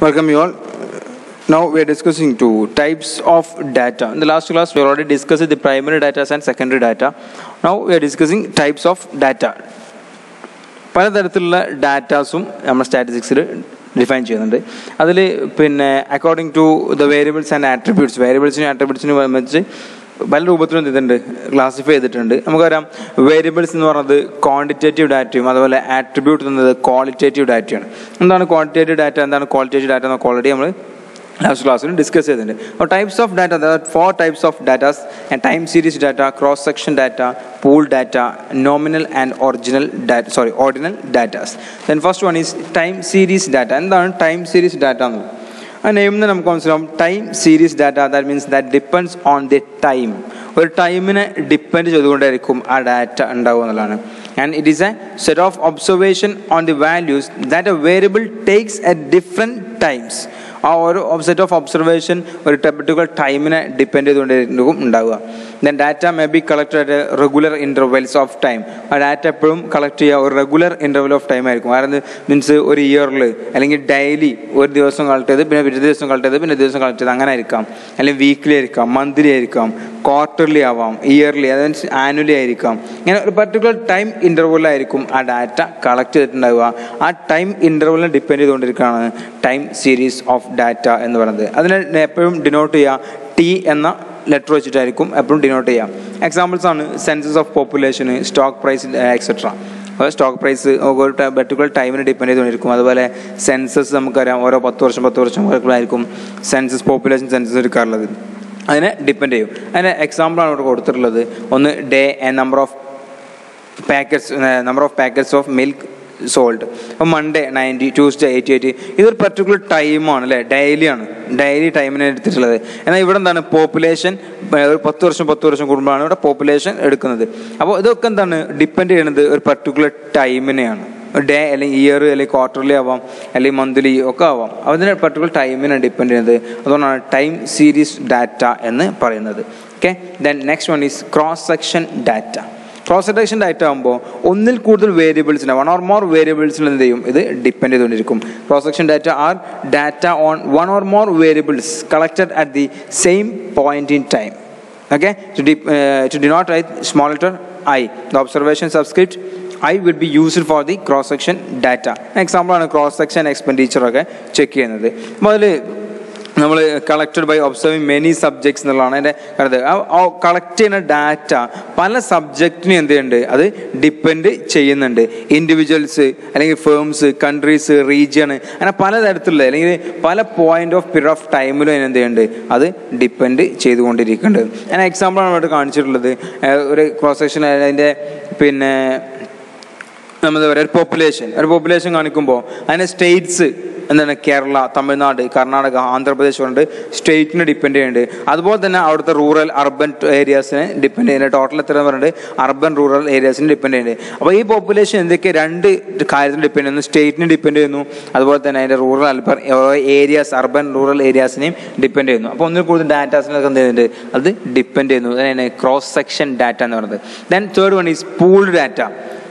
Welcome you all. Now we are discussing two types of data. In the last class, we already discussed the primary data and secondary data. Now we are discussing types of data. പലതരത്തിലുള്ള ഡാറ്റാസും നമ്മൾ സ്റ്റാറ്റിസ്റ്റിക്സിൽ define ചെയ്യുന്നുണ്ട് അതിൽ പിന്നെ according to the variables and attributes വേരിയബിൾസിനും ആട്രിബ്യൂട്ട്സിനും വെച്ച് പല രൂപത്തിലും എന്തുണ്ട് ക്ലാസിഫൈ ചെയ്തിട്ടുണ്ട്. നമുക്കറിയാം വേരിയബിൾസ് എന്ന് പറയുന്നത് ക്വാണ്ടിറ്റേറ്റീവ് ഡാറ്റയും അതുപോലെ ആട്രിബ്യൂട്ട് എന്നത് ക്വാളിറ്റേറ്റീവ് ഡാറ്റയാണ് എന്താണ് ക്വാണ്ടിറ്റേറ്റീവ് ഡാറ്റ എന്താണ് ക്വാളിറ്റേറ്റീവ് ഡാറ്റ എന്നൊക്കെ ഓൾറെഡി നമ്മൾ ലാസ്റ്റ് ക്ലാസ്സിൽ ഡിസ്കസ് ചെയ്തിട്ടുണ്ട്. അപ്പോൾ types of data four types of datas and time series data cross section data pool data nominal and original data sorry ordinal datas then first one is time series data എന്താണ് time series data എന്നത് ആ നെയിമിന് നമുക്ക് മനസ്സിലാവും. Time series data that means that depends on the time ഒരു ടൈമിനെ depend ചെയ്തുകൊണ്ടായിരിക്കും ആ data ഉണ്ടാവുക എന്നുള്ളതാണ്. And it is a set of observation on the values that a variable takes at different times ആ ഒരു സെറ്റ് ഓഫ് ഒബ്സർവേഷൻ ഒരു particular ടൈമിനെ depend ചെയ്തുകൊണ്ടിരിക്കും ഉണ്ടാവുക. Then data may be collect at regular intervals of time ആ data എപ്പോഴും collect ചെയ്യുക ഒരു റെഗുലർ ഇന്റർവെൽ ഓഫ് ടൈം ആയിരിക്കും. കാരണം മീൻസ് ഒരു ഇയറിൽ അല്ലെങ്കിൽ ഡെയിലി ഒരു ദിവസം കളക്ട് ചെയ്ത് പിന്നെ പിറ്റേ ദിവസം കളക്ട് ചെയ്ത് പിന്നെ ദിവസം കളക്ട് ചെയ്ത് അങ്ങനെ ആയിരിക്കാം. അല്ലെങ്കിൽ വീക്ക്ലി ആയിരിക്കാം മന്ത്ലി ആയിരിക്കാം ക്വാർട്ടർലി ആവാം ഇയർലി അത് മീൻസ് ആനുവലി ആയിരിക്കാം. ഇങ്ങനെ ഒരു പർട്ടിക്കുലർ ടൈം ഇന്റർവെല്ലായിരിക്കും ആ ഡാറ്റ കളക്ട് ചെയ്തിട്ടുണ്ടാവുക. ആ ടൈം ഇന്റർവെലിനെ ഡിപ്പെൻഡ് ചെയ്തുകൊണ്ടിരിക്കുകയാണ് ടൈം സീരീസ് ഓഫ് ഡാറ്റ എന്ന് പറയുന്നത്. അതിനെ എപ്പോഴും ഡിനോട്ട് ചെയ്യുക. ടി എന്ന ലെറ്റർ വെച്ചിട്ടായിരിക്കും എപ്പോഴും ഡിനോട്ട് ചെയ്യാം എക്സാമ്പിൾസ് ആണ് census of population stock price etcetera stock price ഒരു പെർട്ടിക്കുലർ ടൈമിന് ഡിപ്പെൻഡ് ചെയ്തുകൊണ്ടിരിക്കും. അതുപോലെ സെൻസസ് നമുക്കറിയാം ഓരോ പത്ത് വർഷം പത്ത് വർഷം ആയിരിക്കും സെൻസസ് പോപ്പുലേഷൻ സെൻസസ് എടുക്കാറുള്ളത്. അതിനെ ഡിപ്പെൻഡ് ചെയ്യും. അതിന്റെ എക്സാമ്പിളാണ് ഇവിടെ കൊടുത്തിട്ടുള്ളത്. ഒന്ന് day and number of packets number of packets of milk sold അപ്പം Monday ninety Tuesday eighty eighty ഇതൊരു പർട്ടിക്കുലർ ടൈമാണ് അല്ലേ? ഡെയിലി ആണ്. ഡെയിലി ടൈമിനെ എടുത്തിട്ടുള്ളത്. എന്നാൽ ഇവിടെ എന്താണ്? പോപ്പുലേഷൻ ഒരു പത്ത് വർഷം പത്ത് വർഷം കൂടുമ്പോഴാണ് ഇവിടെ പോപ്പുലേഷൻ എടുക്കുന്നത്. അപ്പോൾ ഇതൊക്കെ എന്താണ്? ഡിപ്പെൻഡ് ചെയ്യുന്നത് ഒരു പർട്ടിക്കുലർ ടൈമിനെയാണ് ഡേ അല്ലെങ്കിൽ ഇയർ അല്ലെങ്കിൽ ക്വാർട്ടർലി ആവാം അല്ലെങ്കിൽ മന്ത്ലി ഒക്കെ ആവാം. അതിന് പർട്ടിക്കുലർ ടൈമിനെ ഡിപ്പെൻഡ് ചെയ്യുന്നത്. അതുകൊണ്ടാണ് ടൈം സീരീസ് ഡാറ്റ എന്ന് പറയുന്നത്. Okay then next one is cross section data cross diet data ആകുമ്പോൾ ഒന്നിൽ കൂടുതൽ വേരിയബിൾസിനെ വൺ ഓർ മോർ വേരിയബിൾസിൽ എന്ത് ചെയ്യും? ഇത് ഡിപ്പെൻഡ് ചെയ്തുകൊണ്ടിരിക്കും. Cross section data are data on one or more variables collected at the same point in time okay? To, de- uh, to denote right small letter i. The observation subscript i used be used for the cross section ആണ് cross section expenditure ഒക്കെ check ചെയ്യുന്നത്. അപ്പോൾ അതിൽ നമ്മൾ collected by observing many subjects എന്നുള്ളതാണ് എന്റെ കരുത് collect ചെയ്യുന്ന data പല സബ്ജക്റ്റിനും എന്ത് ചെയ്യുന്നുണ്ട്? അത് ഡിപ്പെൻഡ് ചെയ്യുന്നുണ്ട്. ഇൻഡിവിജ്വൽസ് അല്ലെങ്കിൽ ഫേംസ് കൺട്രീസ് റീജിയൺ അങ്ങനെ പലതരത്തിലുള്ള അല്ലെങ്കിൽ പല പോയിന്റ് ഓഫ് പീരീഡ് ഓഫ് ടൈമിലും അതിന് എന്ത് ചെയ്യുന്നുണ്ട്? അത് ഡിപ്പെൻഡ് ചെയ്തുകൊണ്ടിരിക്കുന്നുണ്ട്. ഞാൻ എക്സാമ്പിളാണ് ഇവിടെ കാണിച്ചിട്ടുള്ളത്. ഒരു ക്രോസ് സെക്ഷൻ അതിന്റെ പിന്നെ നമ്മൾ പറയുക ഒരു പോപ്പുലേഷൻ ഒരു പോപ്പുലേഷൻ കാണിക്കുമ്പോൾ അതിന്റെ സ്റ്റേറ്റ്സ് എന്താണ് കേരള തമിഴ്നാട് കർണാടക ആന്ധ്രാപ്രദേശ് ഉണ്ട് സ്റ്റേറ്റിനെ ഡിപ്പെൻഡ് ചെയ്യുന്നുണ്ട്. അതുപോലെ തന്നെ അവിടുത്തെ റൂറൽ അർബൻ ഏരിയാസിനെ ഡിപ്പെൻഡ് ചെയ്യുന്നുണ്ട്. ടോട്ടൽ എത്ര പറയുന്നത് അർബൻ റൂറൽ ഏരിയാസിനെ ഡിപ്പെൻഡ് ചെയ്യുന്നുണ്ട്. അപ്പോൾ ഈ പോപ്പുലേഷൻ എന്തൊക്കെ രണ്ട് കാര്യത്തിന് ഡിപ്പെൻഡ് ചെയ്യുന്നു? സ്റ്റേറ്റിനെ ഡിപ്പെൻഡ് ചെയ്യുന്നു. അതുപോലെ തന്നെ അതിന്റെ rural urban areas urban rural ഏരിയാസിനെയും depend ചെയ്യുന്നു. അപ്പോൾ ഒന്നിൽ കൂടുതൽ ഡാറ്റാസിനൊക്കെ എന്ത് ചെയ്യുന്നുണ്ട്? അത് ഡിപ്പെൻഡ് ചെയ്യുന്നു. അതായത് ക്രോസ് സെക്ഷൻ ഡാറ്റ എന്ന് പറയുന്നത്. Then third one is pooled data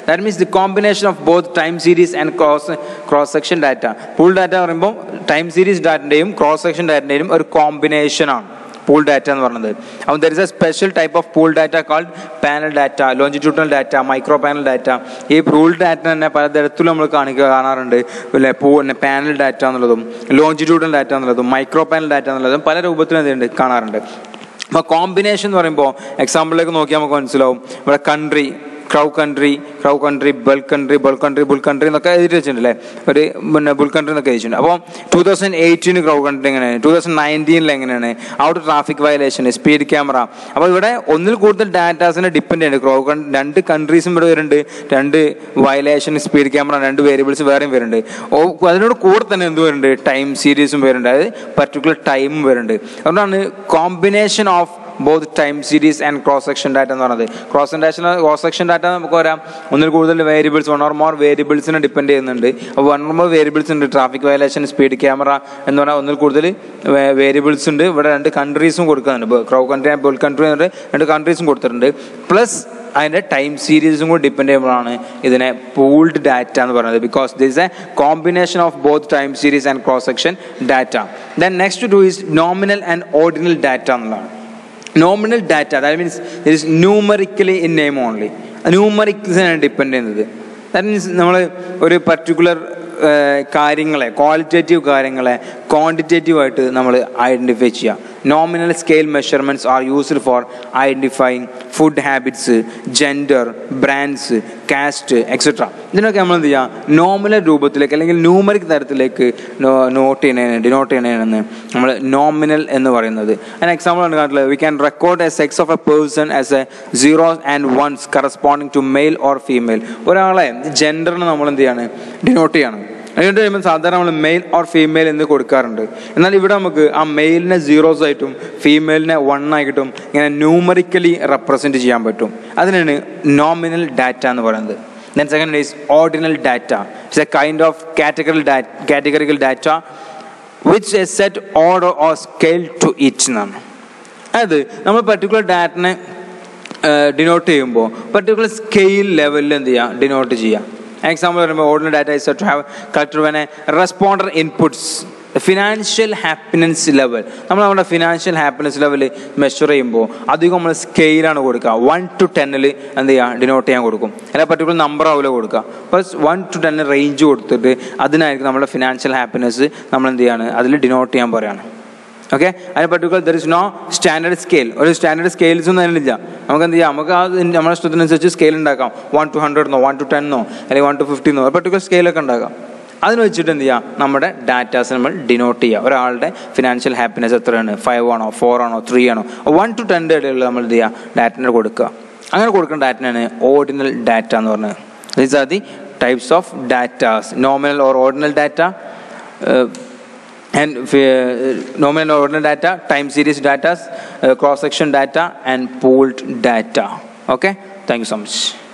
that means the combination of both time series and cross cross section data pool data പറയുമ്പോൾ ടൈം സീരീസ് ഡാറ്റന്റെയും ക്രോസ് സെക്ഷൻ ഡാറ്റന്റെയും ഒരു കോമ്പിനേഷനാണ് പൂൾ ഡാറ്റ എന്ന് പറയുന്നത്. അപ്പം there is a special type of pool data called panel data longitudinal data micro panel data ഈ pool data തന്നെ പലതരത്തിലും നമ്മൾ കാണിക്കുക കാണാറുണ്ട്. പിന്നെ പൂ പാനൽ ഡാറ്റ എന്നുള്ളതും ലോഞ്ചിറ്റ്യൂഡൽ ഡാറ്റ എന്നുള്ളതും മൈക്രോ പാനൽ ഡാറ്റ എന്നുള്ളതും പല രൂപത്തിലും എന്തുണ്ട് കാണാറുണ്ട്. അപ്പോൾ കോമ്പിനേഷൻ എന്ന് പറയുമ്പോൾ എക്സാമ്പിളിലേക്ക് നോക്കിയാൽ നമുക്ക് മനസ്സിലാവും. ഇവിടെ country crow country crow country bull country bull country bull country എന്നൊക്കെ എഴുതി വെച്ചിട്ടുണ്ടല്ലേ? ഒരു പിന്നെ ബുൾ കൺട്രി എന്നൊക്കെ എഴുതിയിട്ടുണ്ട്. അപ്പോൾ ടൂ തൗസൻഡ് എയ്റ്റീന് ക്രൗ കൺട്രി എങ്ങനെയാണ്? ടൂ തൗസൻഡ് നയന്റീനിൽ എങ്ങനെയാണ്? അവിടെ ട്രാഫിക് വയലേഷൻ സ്പീഡ് ക്യാമറ അപ്പോൾ ഇവിടെ ഒന്നിൽ കൂടുതൽ ഡാറ്റാസിനെ ഡിപ്പെൻഡ് ചെയ്യുന്നുണ്ട്. ക്രൗ കൺ രണ്ട് കൺട്രീസും ഇവിടെ വരുന്നുണ്ട്. രണ്ട് വയലേഷൻ സ്പീഡ് ക്യാമറ രണ്ട് വേരിയബിൾസ് വേറെയും വരുന്നുണ്ട്. അതിനോട് കൂടെ തന്നെ എന്ത് വരുന്നുണ്ട്? ടൈം സീരീസും വരുന്നുണ്ട്. അതായത് പർട്ടിക്കുലർ ടൈമും വരുന്നുണ്ട്. അതുകൊണ്ടാണ് combination of both time series and cross section data എന്ന് പറയുന്നത് cross section cross section data നമുക്ക് വരാം ഒന്നിൽ കൂടുതൽ വേരിയബിൾസ് വൺ ഓർ മോർ വേരിയബിൾസിനെ ഡിപ്പെൻഡ് ചെയ്യുന്നുണ്ട്. അപ്പോൾ വൺ ഓർ മോർ വേരിയബിൾസ് ഉണ്ട് ട്രാഫിക് വയലേഷൻ സ്പീഡ് ക്യാമറ എന്ന് പറഞ്ഞാൽ ഒന്നിൽ കൂടുതൽ വേരിയബിൾസ് ഉണ്ട്. ഇവിടെ രണ്ട് കൺട്രീസും കൊടുക്കുന്നുണ്ട്. ക്രൗ കൺട്രി ബുൾ കൺട്രി എന്നിട്ട് രണ്ട് കൺട്രീസും കൊടുത്തിട്ടുണ്ട്. പ്ലസ് അതിന്റെ ടൈം സീരീസും കൂടി ഡിപ്പെൻഡ് ചെയ്യുമ്പോഴാണ് ഇതിനെ പൂൾഡ് ഡാറ്റ എന്ന് പറയുന്നത്. Because this a combination of both time series and cross section data then next two is nominal and ordinal data എന്നുള്ളതാണ്. Nominal data that means it is numerically in name only ന്യൂമറിക്സിനാണ് depend ചെയ്യുന്നത്. That means നമ്മൾ ഒരു particular കാര്യങ്ങളെ qualitative കാര്യങ്ങളെ quantitative ആയിട്ട് നമ്മൾ identify ചെയ്യുക nominal scale measurements are used for identifying food habits gender brands caste etcetera ഇതിനൊക്കെ നമ്മൾ എന്ത് ചെയ്യുക നോമിനൽ രൂപത്തിലേക്ക് അല്ലെങ്കിൽ ന്യൂമറിക് തരത്തിലേക്ക് നോട്ട് ചെയ്യണേന് ഡിനോട്ട് ചെയ്യണേനെന്ന് നമ്മൾ നോമിനൽ എന്ന് പറയുന്നത്. അതിന് എക്സാമ്പിൾ ആണ് കാണിട്ടുള്ളത് we can record a sex of a person as a zero and ones corresponding to male or female ഒരാളെ ജെൻഡറിന് നമ്മൾ എന്ത് ചെയ്യാണ്? ഡിനോട്ട് ചെയ്യണം. അതുകൊണ്ട് കഴിയുമ്പോൾ സാധാരണ നമ്മൾ മെയിൽ ഓർ ഫീമെയിൽ എന്ന് കൊടുക്കാറുണ്ട്. എന്നാൽ ഇവിടെ നമുക്ക് ആ മെയിലിനെ സീറോസ് ആയിട്ടും ഫീമെയിലിനെ വൺ ആയിട്ടും ഇങ്ങനെ ന്യൂമറിക്കലി റെപ്രസെന്റ് ചെയ്യാൻ പറ്റും. അതിനാണ് നോമിനൽ ഡാറ്റ എന്ന് പറയുന്നത്. Then second is ordinal data it's a kind of category categorical data which a set order or scale to each എന്നാണ്. അതായത് നമ്മൾ പർട്ടിക്കുലർ ഡാറ്റനെ ഡിനോട്ട് ചെയ്യുമ്പോൾ പർട്ടിക്കുലർ സ്കെയിൽ ലെവലിൽ എന്ത് ചെയ്യുക ഡിനോട്ട് ചെയ്യുക എക്സാമ്പിൾ പറയുമ്പോൾ ordinary data is to have collector when a responder inputs financial happiness level നമ്മൾ നമ്മുടെ ഫിനാൻഷ്യൽ ഹാപ്പിനെസ് ലെവൽ മെഷർ ചെയ്യുമ്പോൾ അധികം നമ്മൾ സ്കെയിലാണ് കൊടുക്കുക. വൺ ടു ടെന്നിൽ എന്ത് ചെയ്യുക ഡിനോട്ട് ചെയ്യാൻ കൊടുക്കും. അല്ല പർട്ടിക്കുലർ നമ്പർ ആവില്ല കൊടുക്കുക. ഫസ്റ്റ് വൺ ടു ടെന്നിൽ റേഞ്ച് കൊടുത്തിട്ട് അതിനായിരിക്കും നമ്മുടെ ഫിനാൻഷ്യൽ ഹാപ്പിനെസ് നമ്മൾ എന്ത് ചെയ്യാണ്? അതിൽ ഡിനോട്ട് ചെയ്യാൻ പറയുകയാണ് ഓക്കെ അതിന് particular there is no standard scale ഒരു സ്റ്റാൻഡേർഡ് സ്കെയിൽസ് ഒന്നും അതിനില്ല നമുക്ക് എന്ത് ചെയ്യാം? നമുക്ക് ആ നമ്മുടെ ഇഷ്ടത്തിനനുസരിച്ച് സ്കെയിൽ ഉണ്ടാക്കാം. വൺ ടു ഹൺഡ്രഡ്ന്നോ വൺ ടു ടെന്നോ അല്ലെങ്കിൽ വൺ ടു ഫിഫ്റ്റിന്നോ പർട്ടിക്കുലർ സ്കെയിലൊക്കെ ഉണ്ടാക്കാം. അതിന് വെച്ചിട്ട് എന്ത് ചെയ്യുക നമ്മുടെ ഡാറ്റാസ് നമ്മൾ ഡിനോട്ട് ചെയ്യുക. ഒരാളുടെ ഫിനാൻഷ്യൽ ഹാപ്പിനെസ് എത്രയാണ്? ഫൈവ് ആണോ ഫോർ ആണോ ത്രീ ആണോ? വൺ ടു ടെന്റെ ഇടയിലുള്ള നമ്മൾ എന്ത് ചെയ്യുക ഡാറ്റിനെ കൊടുക്കുക. അങ്ങനെ കൊടുക്കുന്ന ഡാറ്റിനാണ് ഓർഡിനൽ ഡാറ്റ എന്ന് പറഞ്ഞത്. These are the types of datas nominal or ordinal data and uh, nominal and ordinal data, time series data, uh, cross section data, and pooled data. Okay, thank you so much.